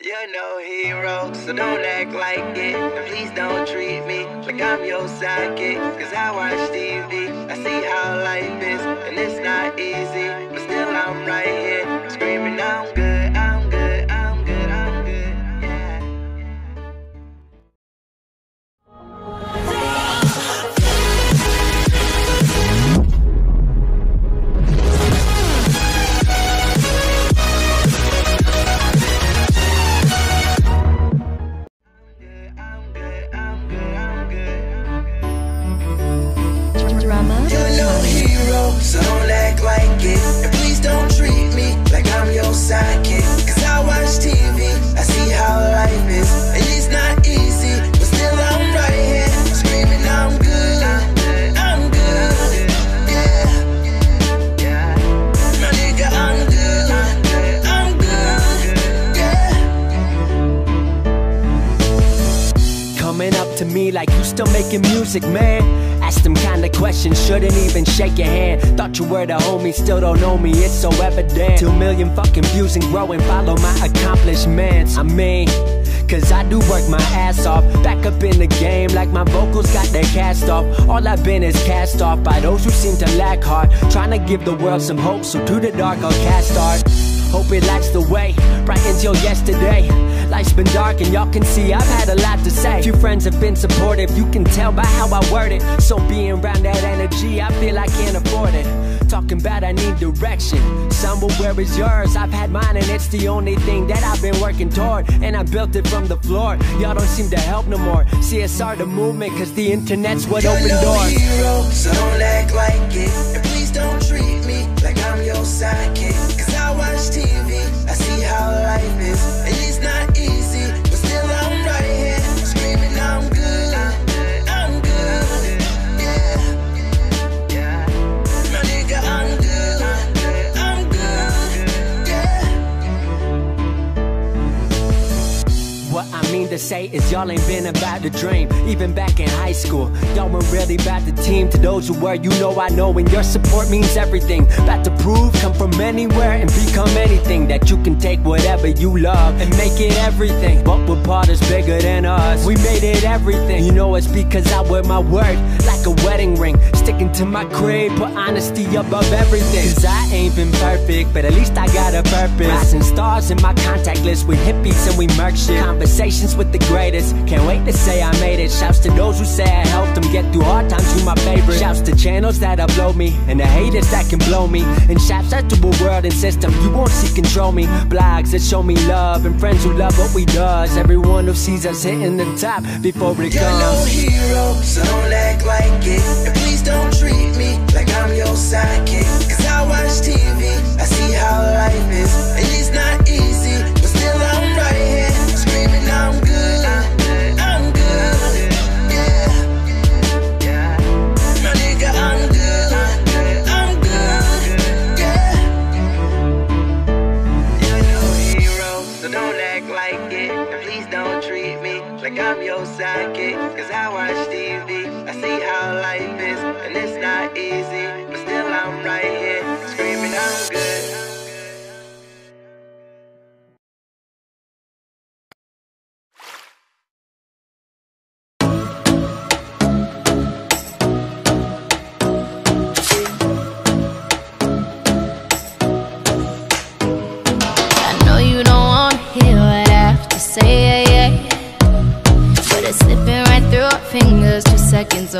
You're no hero, so don't act like it. And please don't treat me like I'm your sidekick. Cause I watch TV, I see how life is, and it's not easy. So don't act like it. And please don't treat me like I'm your sidekick. Cause I watch TV, I see how life is. And it's not easy, but still I'm right here. Screaming, I'm good. I'm good. Yeah. My nigga, I'm good. I'm good. Yeah. Coming up to me like you still making music, man. Ask them kind of questions, shouldn't even shake your hand. Thought you were the homie, still don't know me, it's so evident. Two million fucking views and growing, follow my accomplishments. I mean, Cause I do work my ass off. Back up in the game, like my vocals got their cast off. All I've been is cast off by those who seem to lack heart. Trying to give the world some hope, so to the dark I'll cast art. Hope it lights the way, bright until yesterday. Life's been dark and y'all can see I've had a lot to say. Few friends have been supportive, you can tell by how I word it. So being around that energy, I feel I can't afford it. Talking about I need direction. Some where is yours? I've had mine and it's the only thing that I've been working toward. And I built it from the floor. Y'all don't seem to help no more. CSR the movement, cause the internet's what opened doors. Say is y'all ain't been about the dream. Even back in high school, y'all weren't really about the team. To those who were, you know I know, and your support means everything. About to prove, come from anywhere and become anything. That you can take whatever you love and make it everything. But what part is bigger than us? We made it everything. You know it's because I wear my word like a wedding to my creed, put honesty above everything. Cause I ain't been perfect, but at least I got a purpose. Rising stars in my contact list with hippies and we murk shit. Conversations with the greatest. Can't wait to say I made it. Shouts to those who say I helped them get through hard times. You my favorite. Shouts to channels that upload me and the haters that can blow me. And shouts out to a world and system you won't see control me. Blogs that show me love and friends who love what we does. Everyone who sees us hitting the top before it You're no hero, so don't act like it. And please don't treat me like I'm your sidekick. Cause I watch your sidekick. Cause I watch TV, I see how life is. And it's not easy, but still I'm right here.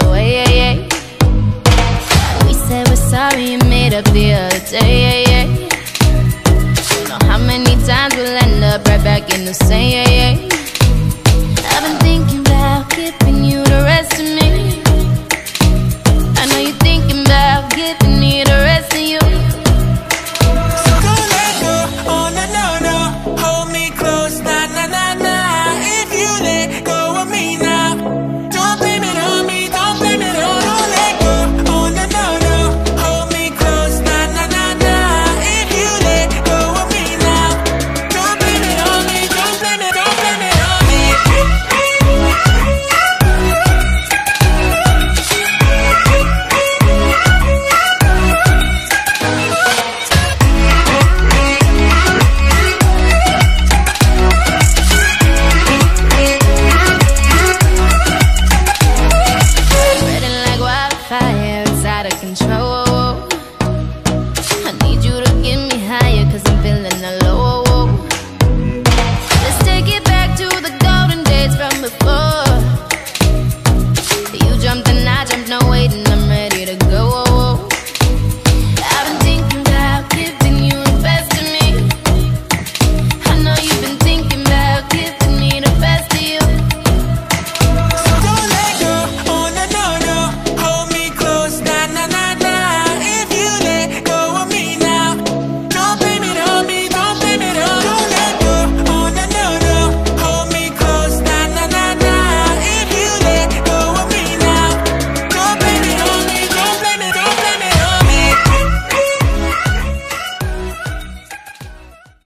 Away.